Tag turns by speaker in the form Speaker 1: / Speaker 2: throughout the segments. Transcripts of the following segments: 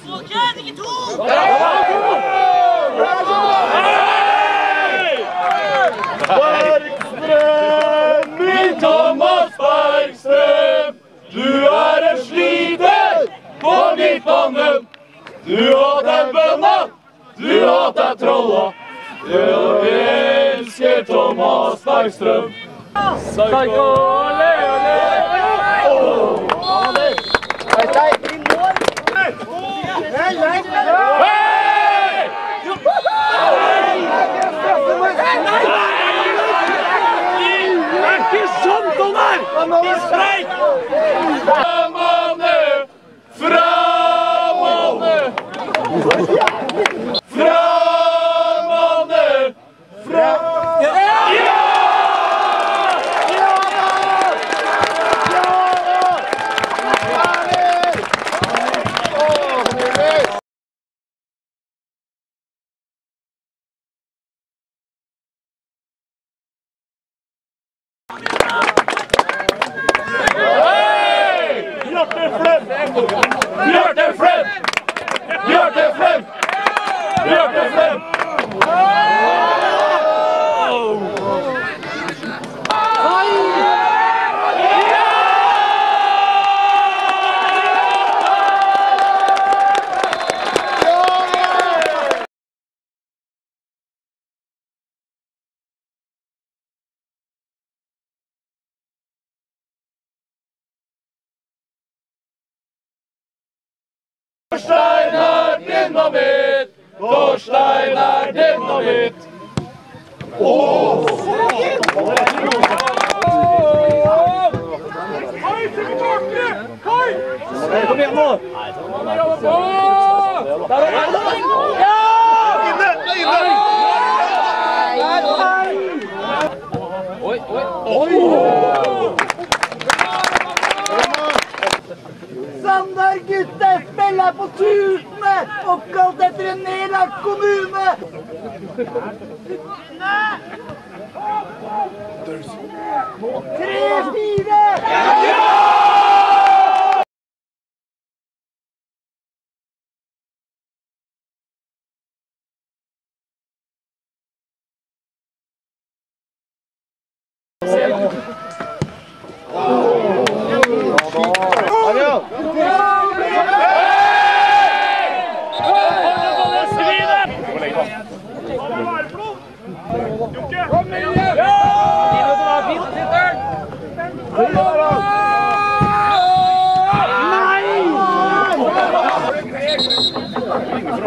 Speaker 1: Slovakia, to! Bergstrøm, min Thomas Bergstrøm. Du er en sliter på midtbanen. Du hater bønda, du hater trolla. Du elsker Thomas Bergstrøm. Psycho! Framanne! Framanne! Fra... Ja! Hei! We are their friend! We are their friend! Torstein er dynamitt! Torstein er dynamitt! Kom igjen, nå! Der er han! Spiller på Tutene, oppkalt etter en nedlagt kommune. Tre!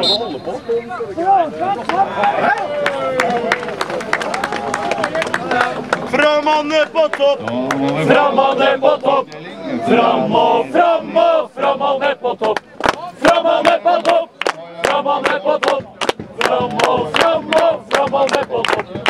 Speaker 1: Framåt på topp! Framåt på topp! Fram och fram och framåt på topp! Framåt på topp! Framåt på topp! Fram och fram och framåt på topp!